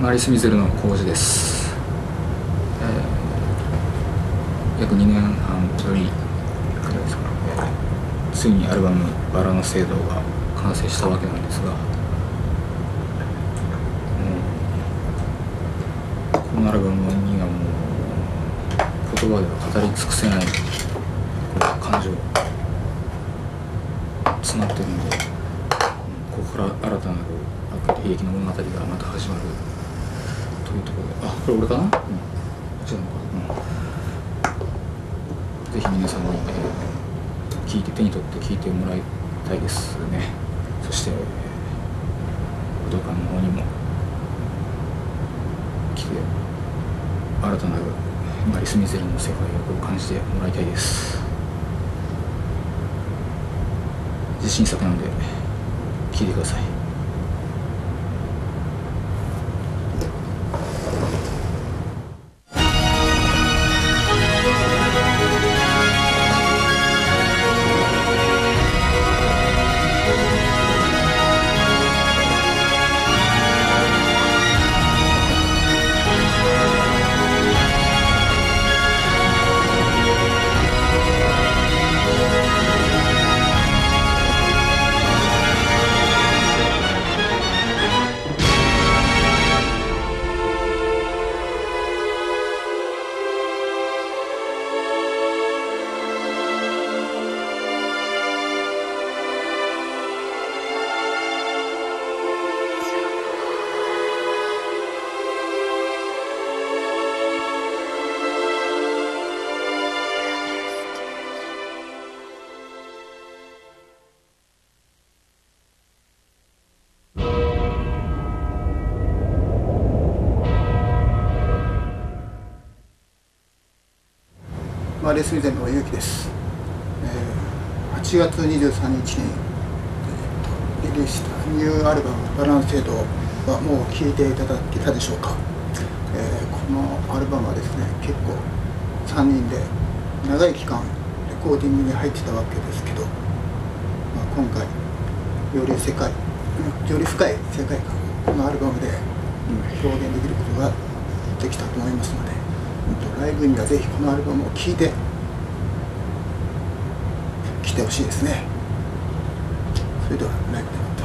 マリス・ミゼルの工事です、えー、約2年半ぶりくらいですか、えー、ついにアルバム「バラの制度」が完成したわけなんですが、うん、このアルバムにはもう言葉では語り尽くせない感情詰まってるんで、ここから新たなる赤手悲劇の物語がまた始まるというところで。あこれ俺かな、うん、違うのか、うん、ぜひ皆さんに、えー、聞いて手に取って聞いてもらいたいですね。そして武道館の方にも来て新たなるマリス・ミゼルの世界を感じてもらいたいです。自信作なので聞いてくださいマレースミゼンのゆうきです、えー、8月23日に、えー、リリースした。ニューアルバム「バランス制度」はもう聴いていただけたでしょうか、えー、このアルバムはですね結構3人で長い期間レコーディングに入ってたわけですけど、まあ、今回より世界より深い世界観このアルバムで表現できることができたと思いますのでライブにはぜひこのアルバムを聴いて来てほしいですね。それではライブで